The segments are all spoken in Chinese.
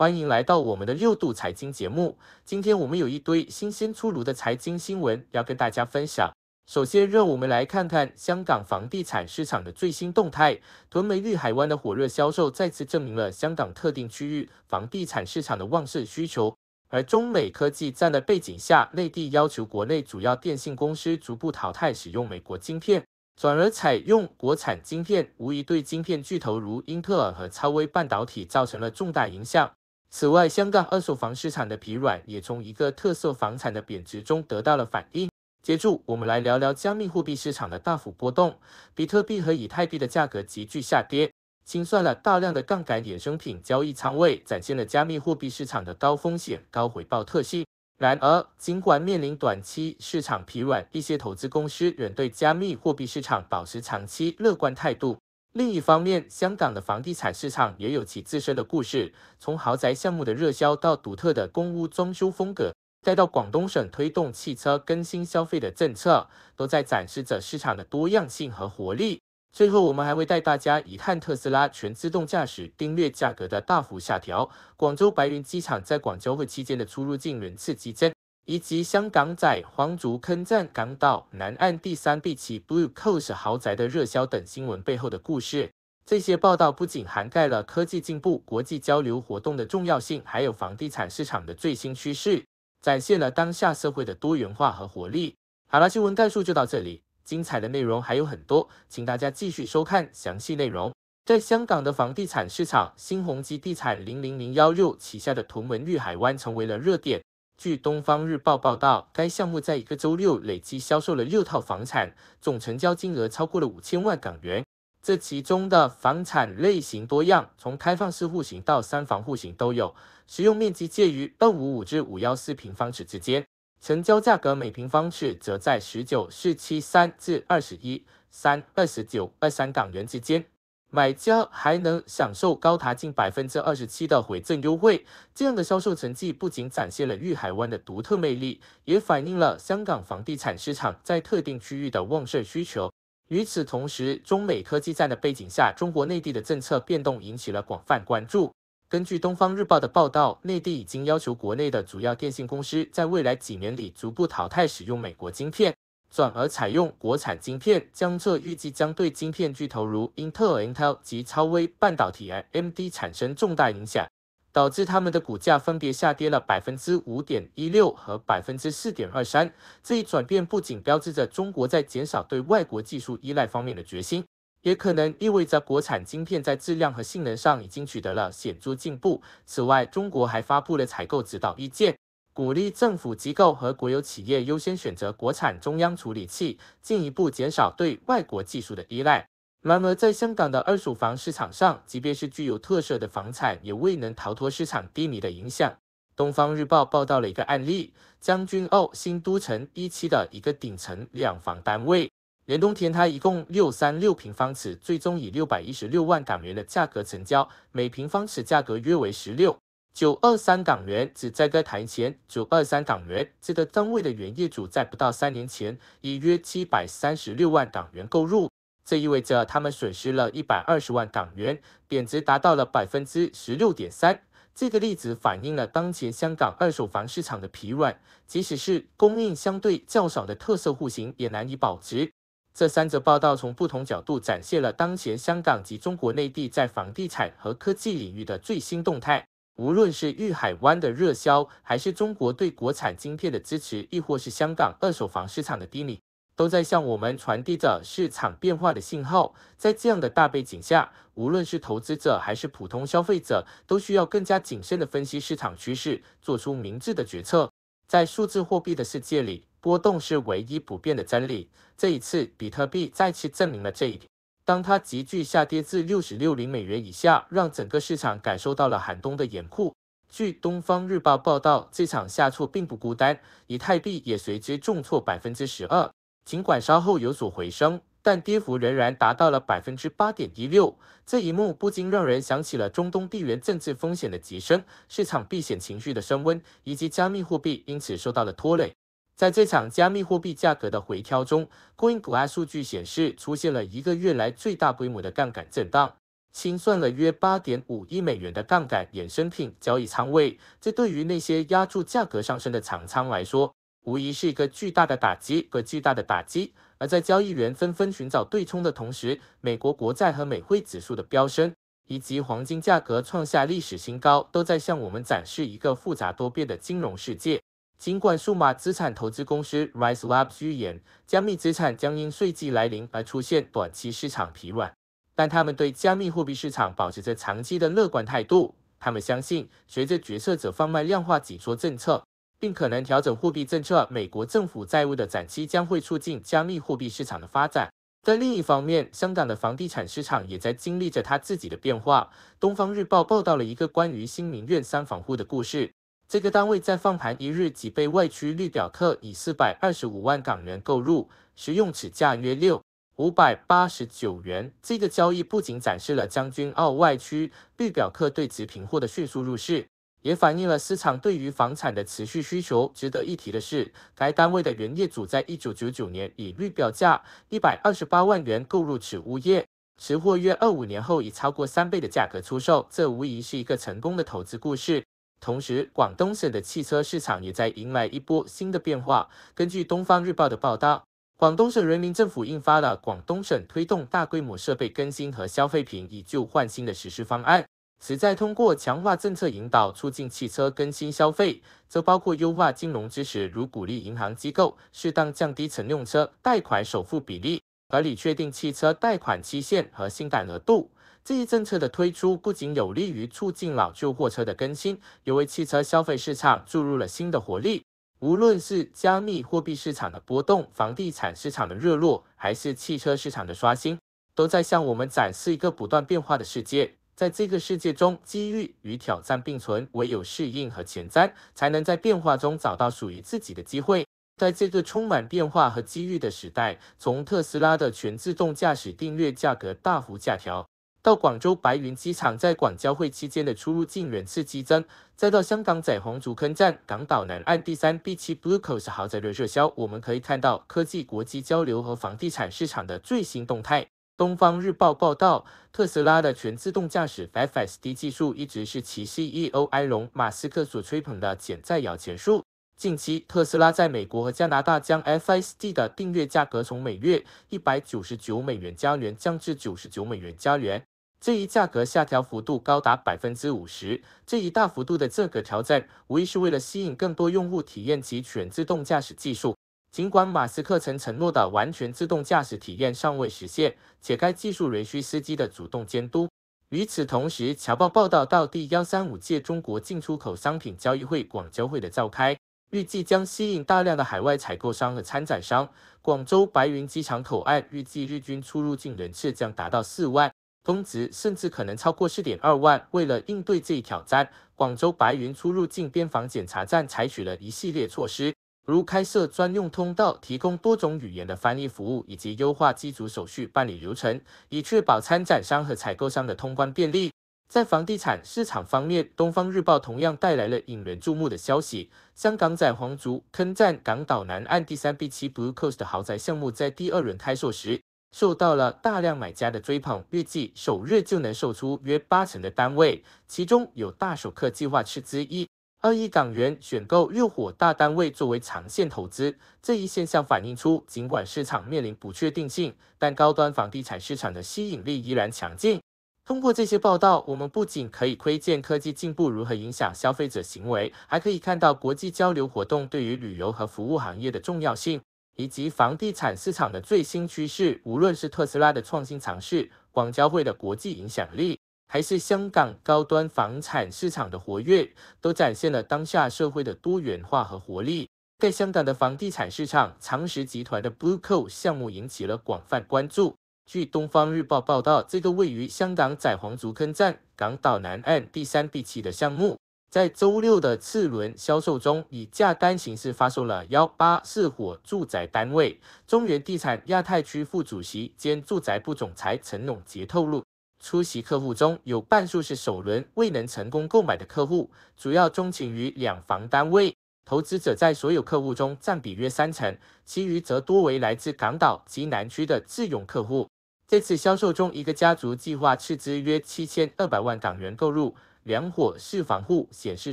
欢迎来到我们的六度财经节目。今天我们有一堆新鲜出炉的财经新闻要跟大家分享。首先，让我们来看看香港房地产市场的最新动态。屯门绿海湾的火热销售再次证明了香港特定区域房地产市场的旺盛需求。而中美科技战的背景下，内地要求国内主要电信公司逐步淘汰使用美国晶片，转而采用国产晶片，无疑对晶片巨头如英特尔和超微半导体造成了重大影响。此外，香港二手房市场的疲软也从一个特色房产的贬值中得到了反应。接住，我们来聊聊加密货币市场的大幅波动，比特币和以太币的价格急剧下跌，清算了大量的杠杆衍生品交易仓位，展现了加密货币市场的高风险高回报特性。然而，尽管面临短期市场疲软，一些投资公司仍对加密货币市场保持长期乐观态度。另一方面，香港的房地产市场也有其自身的故事。从豪宅项目的热销到独特的公屋装修风格，再到广东省推动汽车更新消费的政策，都在展示着市场的多样性和活力。最后，我们还会带大家一探特斯拉全自动驾驶订阅价格的大幅下调，广州白云机场在广交会期间的出入境人次激增。以及香港仔黄竹坑站港岛南岸第三 B 期 Blue Coast 豪宅的热销等新闻背后的故事。这些报道不仅涵盖了科技进步、国际交流活动的重要性，还有房地产市场的最新趋势，展现了当下社会的多元化和活力。好了，新闻概述就到这里，精彩的内容还有很多，请大家继续收看详细内容。在香港的房地产市场，新鸿基地产零零零幺六旗下的屯门绿海湾成为了热点。据东方日报报道，该项目在一个周六累计销售了六套房产，总成交金额超过了五千万港元。这其中的房产类型多样，从开放式户型到三房户型都有，使用面积介于二五五至五幺四平方尺之间，成交价格每平方尺则在十九四七三至二十一三二十九二三港元之间。买家还能享受高达近百分之二十七的回赠优惠，这样的销售成绩不仅展现了玉海湾的独特魅力，也反映了香港房地产市场在特定区域的旺盛需求。与此同时，中美科技战的背景下，中国内地的政策变动引起了广泛关注。根据东方日报的报道，内地已经要求国内的主要电信公司在未来几年里逐步淘汰使用美国晶片。转而采用国产晶片，江浙预计将对晶片巨头如英特尔 Intel 及超微半导体 AMD 产生重大影响，导致他们的股价分别下跌了百分之五点一六和百分之四点二三。这一转变不仅标志着中国在减少对外国技术依赖方面的决心，也可能意味着国产晶片在质量和性能上已经取得了显著进步。此外，中国还发布了采购指导意见。鼓励政府机构和国有企业优先选择国产中央处理器，进一步减少对外国技术的依赖。然而，在香港的二手房市场上，即便是具有特色的房产，也未能逃脱市场低迷的影响。东方日报报道了一个案例：将军澳新都城一期的一个顶层两房单位，联东天台一共六三六平方尺，最终以六百一十六万港元的价格成交，每平方尺价格约为十六。九二三港元，只在该台前，九二三港元，这个单位的原业主在不到三年前以约七百三十六万港元购入，这意味着他们损失了一百二十万港元，贬值达到了百分之十六点三。这个例子反映了当前香港二手房市场的疲软，即使是供应相对较少的特色户型也难以保值。这三则报道从不同角度展现了当前香港及中国内地在房地产和科技领域的最新动态。无论是玉海湾的热销，还是中国对国产晶片的支持，亦或是香港二手房市场的低迷，都在向我们传递着市场变化的信号。在这样的大背景下，无论是投资者还是普通消费者，都需要更加谨慎地分析市场趋势，做出明智的决策。在数字货币的世界里，波动是唯一不变的真理。这一次，比特币再次证明了这一点。当它急剧下跌至六十六零美元以下，让整个市场感受到了寒冬的严酷。据东方日报报道，这场下挫并不孤单，以太币也随之重挫百分之十二。尽管稍后有所回升，但跌幅仍然达到了百分之八点一六。这一幕不禁让人想起了中东地缘政治风险的急升、市场避险情绪的升温，以及加密货币因此受到了拖累。在这场加密货币价格的回调中，Coin 股 a 数据显示出现了一个月来最大规模的杠杆震荡。清算了约八点五亿美元的杠杆衍生品交易仓位。这对于那些压住价格上升的长仓来说，无疑是一个巨大的打击和巨大的打击。而在交易员纷纷寻找对冲的同时，美国国债和美汇指数的飙升，以及黄金价格创下历史新高，都在向我们展示一个复杂多变的金融世界。尽管数码资产投资公司 Rise Labs 预言，加密资产将因税季来临而出现短期市场疲软，但他们对加密货币市场保持着长期的乐观态度。他们相信，随着决策者放慢量化紧缩政策，并可能调整货币政策，美国政府债务的展期将会促进加密货币市场的发展。但另一方面，香港的房地产市场也在经历着它自己的变化。东方日报报道了一个关于新民苑三房户的故事。这个单位在放盘一日即被外区绿表客以四百二十五万港元购入，实用尺价约六五百八十九元。这个交易不仅展示了将军澳外区绿表客对直平货的迅速入市，也反映了市场对于房产的持续需求。值得一提的是，该单位的原业主在一九九九年以绿表价一百二十八万元购入此物业，持货约二五年后以超过三倍的价格出售。这无疑是一个成功的投资故事。同时，广东省的汽车市场也在迎来一波新的变化。根据《东方日报》的报道，广东省人民政府印发了《广东省推动大规模设备更新和消费品以旧换新的实施方案》，旨在通过强化政策引导，促进汽车更新消费。这包括优化金融支持，如鼓励银行机构适当降低乘用车贷款首付比例，合理确定汽车贷款期限和新贷额度。这一政策的推出不仅有利于促进老旧货车的更新，也为汽车消费市场注入了新的活力。无论是加密货币市场的波动、房地产市场的热络，还是汽车市场的刷新，都在向我们展示一个不断变化的世界。在这个世界中，机遇与挑战并存，唯有适应和前瞻，才能在变化中找到属于自己的机会。在这个充满变化和机遇的时代，从特斯拉的全自动驾驶订阅价格大幅下调。到广州白云机场在广交会期间的出入境人次激增，再到香港仔红竹坑站港岛南岸第三 B 期 Blue Coast 豪宅的热销，我们可以看到科技国际交流和房地产市场的最新动态。东方日报报道，特斯拉的全自动驾驶 FSD 技术一直是其 CEO 埃隆·马斯克所吹捧的潜在摇钱树。近期，特斯拉在美国和加拿大将 FSD 的订阅价格从每月一百九十九美元加元降至九十九美元加元，这一价格下调幅度高达百分之五十。这一大幅度的价格调整，无疑是为了吸引更多用户体验其全自动驾驶技术。尽管马斯克曾承诺的完全自动驾驶体验尚未实现，且该技术仍需司机的主动监督。与此同时，《侨报》报道到第幺三五届中国进出口商品交易会广交会的召开。预计将吸引大量的海外采购商和参展商。广州白云机场口岸预计日均出入境人次将达到四万，峰值甚至可能超过四点二万。为了应对这一挑战，广州白云出入境边防检查站采取了一系列措施，如开设专用通道、提供多种语言的翻译服务，以及优化机组手续办理流程，以确保参展商和采购商的通关便利。在房地产市场方面，《东方日报》同样带来了引人注目的消息：香港仔皇族坑站港岛南岸第三 B 期 Blue Coast 豪宅项目，在第二轮开售时受到了大量买家的追捧，预计首日就能售出约八成的单位，其中有大手客计划斥资一二亿港元选购六伙大单位作为长线投资。这一现象反映出，尽管市场面临不确定性，但高端房地产市场的吸引力依然强劲。通过这些报道，我们不仅可以窥见科技进步如何影响消费者行为，还可以看到国际交流活动对于旅游和服务行业的重要性，以及房地产市场的最新趋势。无论是特斯拉的创新尝试、广交会的国际影响力，还是香港高端房产市场的活跃，都展现了当下社会的多元化和活力。在香港的房地产市场，长实集团的 Blue Co 项目引起了广泛关注。据《东方日报》报道，这个位于香港仔皇竹坑站港岛南岸第三、第七的项目，在周六的次轮销售中，以价单形式发售了幺八四伙住宅单位。中原地产亚太区副主席兼住宅部总裁陈永杰透露，出席客户中有半数是首轮未能成功购买的客户，主要钟情于两房单位。投资者在所有客户中占比约三成，其余则多为来自港岛及南区的自用客户。这次销售中，一个家族计划斥资约七千二百万港元购入两伙式房户，显示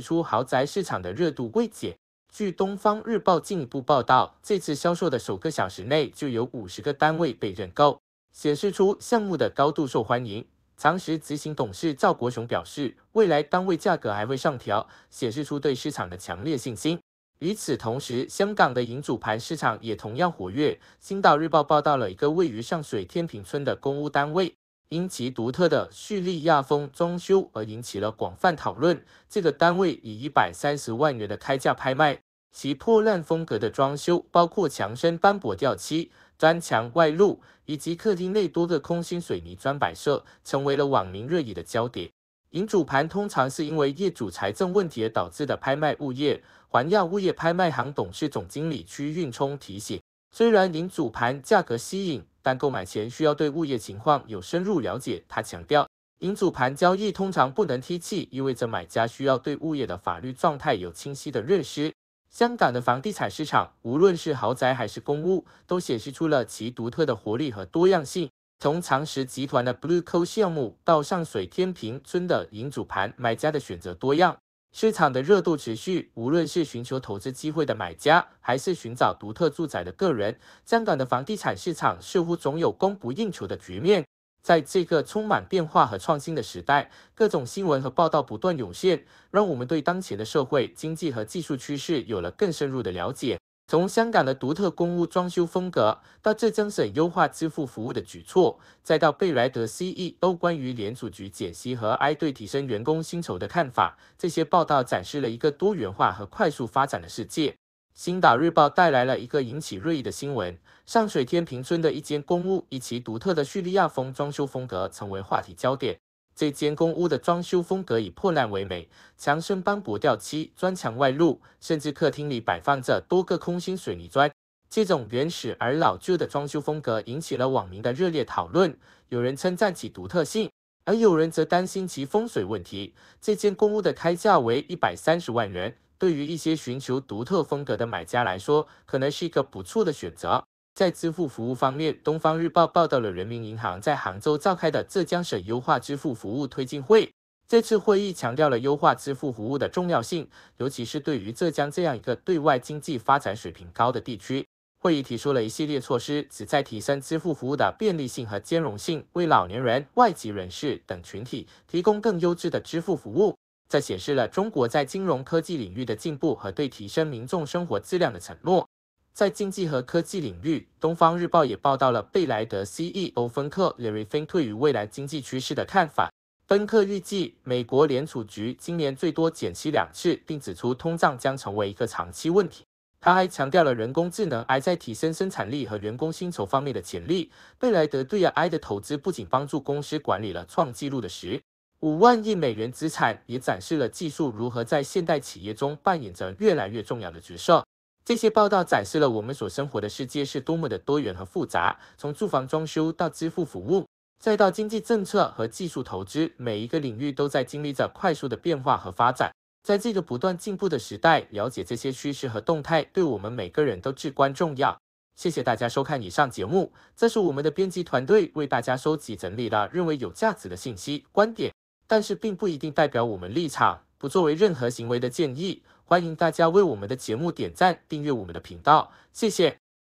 出豪宅市场的热度未减。据东方日报进一步报道，这次销售的首个小时内就有五十个单位被认购，显示出项目的高度受欢迎。长实执行董事赵国雄表示，未来单位价格还会上调，显示出对市场的强烈信心。与此同时，香港的银主盘市场也同样活跃。星岛日报报道了一个位于上水天平村的公屋单位，因其独特的叙利亚风装修而引起了广泛讨论。这个单位以一百三十万元的开价拍卖，其破烂风格的装修，包括墙身斑驳掉漆。砖墙外露以及客厅内多个空心水泥砖摆设，成为了网民热议的焦点。银主盘通常是因为业主财政问题而导致的拍卖物业。环亚物业拍卖行董事总经理屈运聪提醒，虽然银主盘价格吸引，但购买前需要对物业情况有深入了解。他强调，银主盘交易通常不能踢弃，意味着买家需要对物业的法律状态有清晰的认识。香港的房地产市场，无论是豪宅还是公屋，都显示出了其独特的活力和多样性。从长实集团的 Blue Co 项目到上水天平村的银主盘，买家的选择多样，市场的热度持续。无论是寻求投资机会的买家，还是寻找独特住宅的个人，香港的房地产市场似乎总有供不应求的局面。在这个充满变化和创新的时代，各种新闻和报道不断涌现，让我们对当前的社会、经济和技术趋势有了更深入的了解。从香港的独特公屋装修风格，到浙江省优化支付服务的举措，再到贝莱德 CEO 关于联储局减息和 I 对提升员工薪酬的看法，这些报道展示了一个多元化和快速发展的世界。星岛日报带来了一个引起热议的新闻：上水天平村的一间公屋以其独特的叙利亚风装修风格成为话题焦点。这间公屋的装修风格以破烂为美，墙身斑驳掉漆，砖墙外露，甚至客厅里摆放着多个空心水泥砖。这种原始而老旧的装修风格引起了网民的热烈讨论。有人称赞其独特性，而有人则担心其风水问题。这间公屋的开价为一百三十万元。对于一些寻求独特风格的买家来说，可能是一个不错的选择。在支付服务方面，《东方日报》报道了人民银行在杭州召开的浙江省优化支付服务推进会。这次会议强调了优化支付服务的重要性，尤其是对于浙江这样一个对外经济发展水平高的地区。会议提出了一系列措施，旨在提升支付服务的便利性和兼容性，为老年人、外籍人士等群体提供更优质的支付服务。这显示了中国在金融科技领域的进步和对提升民众生活质量的承诺。在经济和科技领域，《东方日报》也报道了贝莱德 CEO 芬克 Larry Fink 对于未来经济趋势的看法。芬克预计，美国联储局今年最多减息两次，并指出通胀将成为一个长期问题。他还强调了人工智能 I 在提升生产力和员工薪酬方面的潜力。贝莱德对 AI 的投资不仅帮助公司管理了创纪录的十。五万亿美元资产也展示了技术如何在现代企业中扮演着越来越重要的角色。这些报道展示了我们所生活的世界是多么的多元和复杂，从住房装修到支付服务，再到经济政策和技术投资，每一个领域都在经历着快速的变化和发展。在这个不断进步的时代，了解这些趋势和动态，对我们每个人都至关重要。谢谢大家收看以上节目，这是我们的编辑团队为大家收集整理了认为有价值的信息观点。但是并不一定代表我们立场，不作为任何行为的建议。欢迎大家为我们的节目点赞、订阅我们的频道，谢谢。